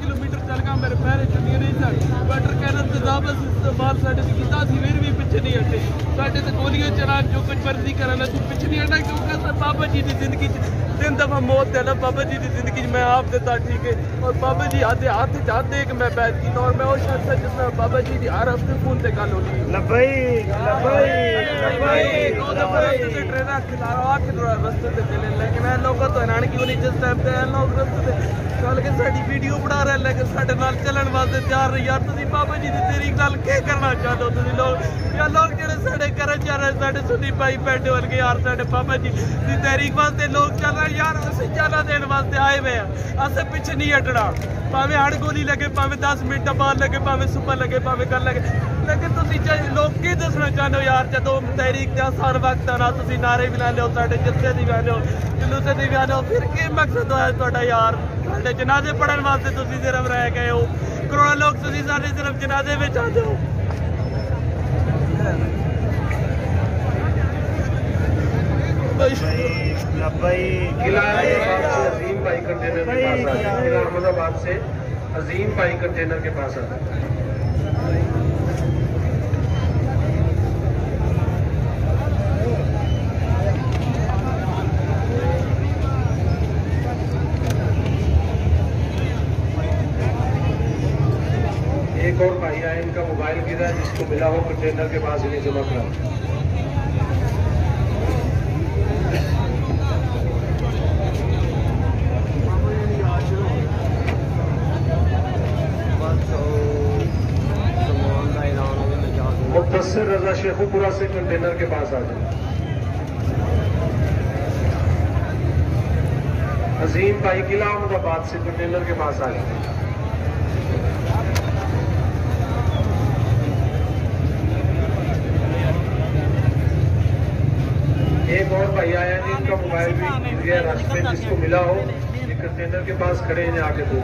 Kilometre चलगा मेरे पैर छुट्टियाँ नहीं फिर भी पिछे नहीं हटे साढ़े गोलियाँ चलान जो कुछ मर्ज़ी करना तू पिछे नहीं क्योंकि ज़िंदगी ਦਫਾ ਮੌਤ ਤੇ ਅੱਲਾ ਬਾਬਾ ਜੀ ਦੀ ਜ਼ਿੰਦਗੀ 'ਚ ਮੈਂ ਆਪ ਦਿੱਤਾ ਠੀਕ ਹੈ ਔਰ ਬਾਬਾ ਜੀ ਆਦੇ ਹੱਥ ਚਾਹਦੇ ਕਿ ਮੈਂ ਬੈਠ ਕੀ ਔਰ ਮੈਂ ਉਹ ਸ਼ਖਸ ਹਾਂ ਜਿਸ ਨਾਲ ਬਾਬਾ ਜੀ ਦੀ ਹਰ ਹਫਤੇ ਫੋਨ ਤੇ ਗੱਲ ਹੋਣੀ ਹੈ ਲਬਈ ਲਬਈ ਲਬਈ ਦੋ ਦਫਾ ਤੇ ਟ੍ਰੇਨਾਂ ਖਿਲਾਰੋ ਆਖ ਦੁਰਾ ਰਸਤੇ ਤੇ ਚਲੇ ਲੇਕਿਨ ਇਹ ਲੋਕਾਂ ਤੋਂ ਹੈਰਾਨ ਕਿਉਂ ਨਹੀਂ ਜਿਸ ਟਾਈਮ ਤੇ ਇਹ ਲੋਕ ਰਸਤੇ ਤੇ ਕੱਲ ਕੇ ਸਾਡੀ ਵੀਡੀਓ ਬਣਾ ਰਹੇ ਲੇਕਿਨ ਸਾਡੇ ਨਾਲ ਚੱਲਣ ਵਾਸਤੇ ਤਿਆਰ ਨਹੀਂ ਯਾਰ ਤੁਸੀਂ ਬਾਬਾ ਜੀ ਦੀ ਤੇਰੀ ਗੱਲ ਕੀ ਕਰਨਾ ਚਾਹਦੇ ਹੋ ਤੁਸੀਂ ਲੋਕ ਸਾਡੇ ਸੁਣੀ ਭਾਈ ਬੈਠੇ ਵਰਗੇ ਯਾਰ ਸਾਡੇ ਬਾਬਾ ਜੀ ਦੀ ਤਹਿਰੀਕ ਵਾਸਤੇ ਲੋਕ ਚੱਲ ਰਹੇ, ਯਾਰ ਅਸੀਂ ਚਾਲਾ ਦੇਣ ਵਾਸਤੇ ਆਏ ਹੋਏ ਆ। ਅਸੀਂ ਪਿੱਛੇ ਨਹੀਂ ਹਟਣਾ। ਭਾਵੇਂ ਹੜ ਗੋਲੀ ਲੱਗੇ, ਭਾਵੇਂ 10 ਮਿੰਟ ਬਾਅਦ ਲੱਗੇ, ਭਾਵੇਂ ਸੁਪਰ ਲੱਗੇ, ਭਾਵੇਂ ਕੱਲ ਲੱਗੇ। ਲੇਕਿਨ ਤੁਸੀਂ ਲੋਕ ਕੀ ਦੱਸਣਾ ਚਾਹੁੰਦੇ ਹੋ ਯਾਰ, ਜਦੋਂ ਤਹਿਰੀਕ ਦਾ ਸਾਰ ਵਕਤ ਆਣਾ ਤੁਸੀਂ ਨਾਰੇ ਵੀ ਲਾ ਲਿਓ, ਸਾਡੇ ਜੱਥੇ ਦੀ ਗਾ ਲਿਓ, ਜਲੂਸੇ ਦੀ ਗਾ ਲਿਓ, ਫਿਰ ਕੀ ਮਕਸਦ ਹੋਇਆ ਤੁਹਾਡਾ ਯਾਰ? ਸਾਡੇ ਜਨਾਜ਼ੇ ਪੜਨ ਵਾਸਤੇ ਤੁਸੀਂ ਸਿਰਫ ਰਹਿ ਗਏ ਹੋ। ਕਰੋੜਾਂ ਲੋਕ ਤੁਸੀਂ ਸਾਡੇ ਸਿਰਫ ਜਨਾਜ਼ੇ ਵਿੱਚ ਆਉਂਦੇ ਹੋ अहमदाबाद से अजीम कंटेनर के पास एक और भाई आए, इनका मोबाइल गिरा है जिसको मिला हो कंटेनर के पास इन्हें जमा करा। मुदसर रजा शेखुपुरा से कंटेनर के पास आ जाए अजीम भाई किला अहमदाबाद से कंटेनर के पास आ जाए एक और भाई आया जी इनका मोबाइल भी गया रास्ते में जिसको मिला हो ये कंटेनर के पास खड़े हैं आके दो।